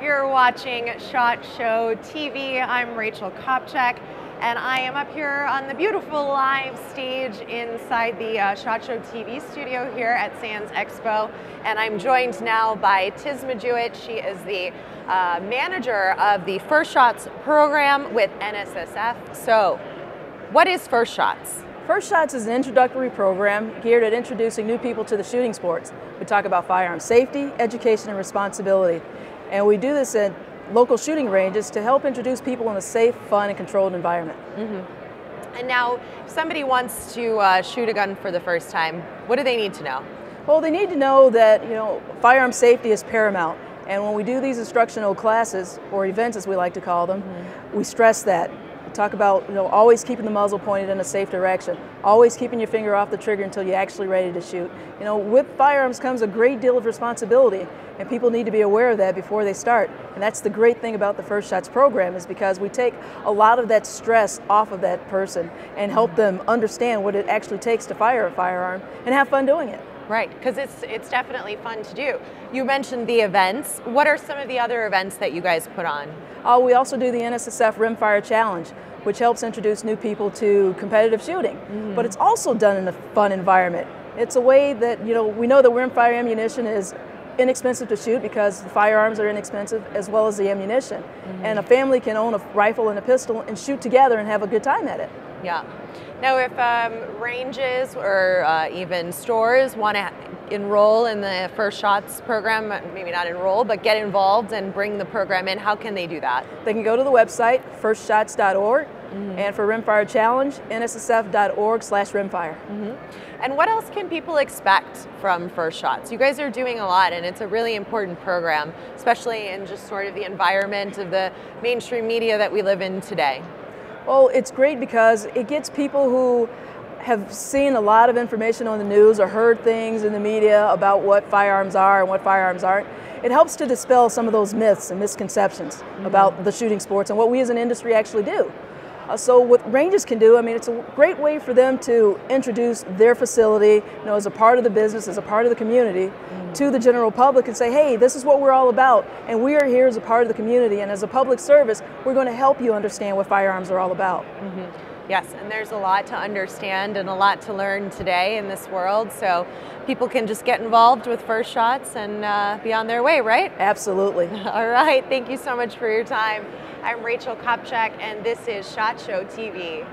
You're watching SHOT Show TV. I'm Rachel Kopczyk, and I am up here on the beautiful live stage inside the uh, SHOT Show TV studio here at Sands Expo. And I'm joined now by Tisma Juett. She is the uh, manager of the First Shots program with NSSF. So, what is First Shots? First Shots is an introductory program geared at introducing new people to the shooting sports. We talk about firearm safety, education, and responsibility. And we do this at local shooting ranges to help introduce people in a safe, fun, and controlled environment. Mm-hmm. And now, if somebody wants to uh, shoot a gun for the first time, what do they need to know? Well, they need to know that you know firearm safety is paramount. And when we do these instructional classes, or events as we like to call them, mm-hmm. we stress that. Talk about you know always keeping the muzzle pointed in a safe direction, always keeping your finger off the trigger until you're actually ready to shoot. You know, with firearms comes a great deal of responsibility, and people need to be aware of that before they start. And that's the great thing about the First Shots program is because we take a lot of that stress off of that person and help them understand what it actually takes to fire a firearm and have fun doing it. Right, because it's it's definitely fun to do. You mentioned the events. What are some of the other events that you guys put on? Uh, we also do the NSSF Rimfire Challenge, which helps introduce new people to competitive shooting. Mm-hmm. But it's also done in a fun environment. It's a way that you know we know that rimfire ammunition is inexpensive to shoot because the firearms are inexpensive as well as the ammunition. Mm-hmm. And a family can own a rifle and a pistol and shoot together and have a good time at it. Yeah. Now, if um, ranges or uh, even stores want to enroll in the First Shots program, maybe not enroll, but get involved and bring the program in, how can they do that? They can go to the website, firstshots.org, mm-hmm. and for Rimfire Challenge, nssf.org slash rimfire. Mm-hmm. And what else can people expect from First Shots? You guys are doing a lot, and it's a really important program, especially in just sort of the environment of the mainstream media that we live in today. Well, it's great because it gets people who have seen a lot of information on the news or heard things in the media about what firearms are and what firearms aren't. It helps to dispel some of those myths and misconceptions mm-hmm. about the shooting sports and what we as an industry actually do. Uh, so what ranges can do, I mean, it's a great way for them to introduce their facility, you know, as a part of the business, as a part of the community, mm-hmm. to the general public and say, hey, this is what we're all about, and we are here as a part of the community, and as a public service, we're going to help you understand what firearms are all about. Mm-hmm. Yes, and there's a lot to understand and a lot to learn today in this world. So people can just get involved with First Shots and uh, be on their way, right? Absolutely. All right. Thank you so much for your time. I'm Rachel Kopczyk, and this is SHOT Show TV.